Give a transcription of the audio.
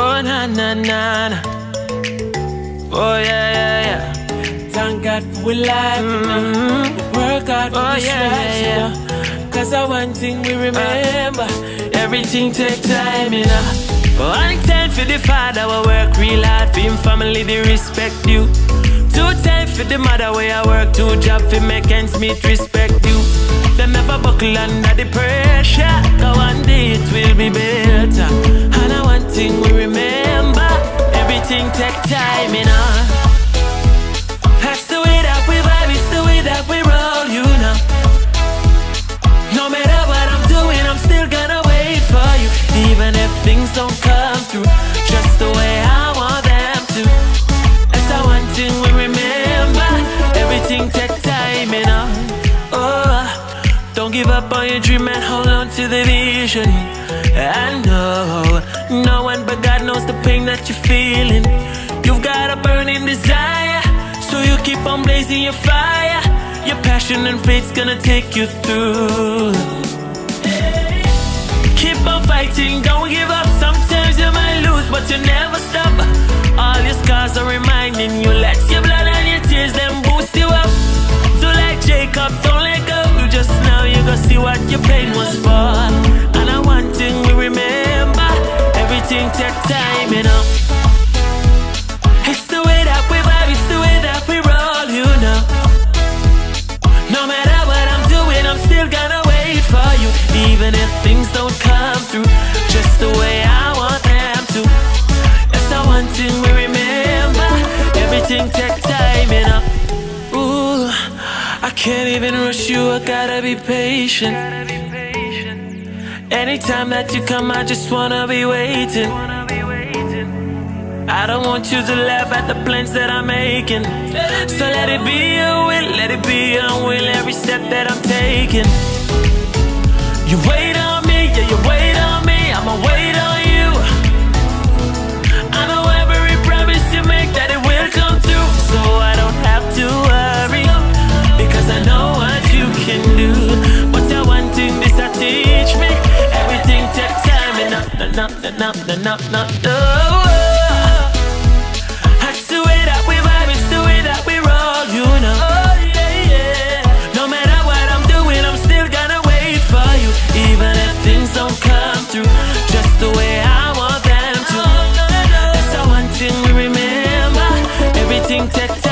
Oh na na na na. Oh yeah yeah yeah. Thank God for we life, you know. We work hard for Oh, yeah, life, yeah, yeah. know. Cause I one thing we uh, remember. Everything take time, you know. One time for the father, we work real hard for him family, they respect you. Two time for the mother, way I work two job for make ends meet, respect you. Them never buckle under the pressure. Cause one it will give up on your dream and hold on to the vision. I know no one but God knows the pain that you're feeling. You've got a burning desire, so you keep on blazing your fire. Your passion and faith's gonna take you through. Keep on fighting, don't give up. Sometimes time, you know. It's the way that we vibe, it's the way that we roll, you know. No matter what I'm doing, I'm still gonna wait for you. Even if things don't come through, just the way I want them to. That's the one thing we remember. Everything take time, you know. Ooh, I can't even rush you, I gotta be patient. Anytime that you come, I just wanna be waiting. I don't want you to laugh at the plans that I'm making. So let it be your will, let it be your will, every step that I'm taking. You wait on me, yeah, you wait on me, I'ma wait on you. I know every promise you make that it will come through, so I don't have to worry. Because I know what you can do. But I one thing this I teach me. Everything takes time and not, not, not, not, not, not, not, no. Want them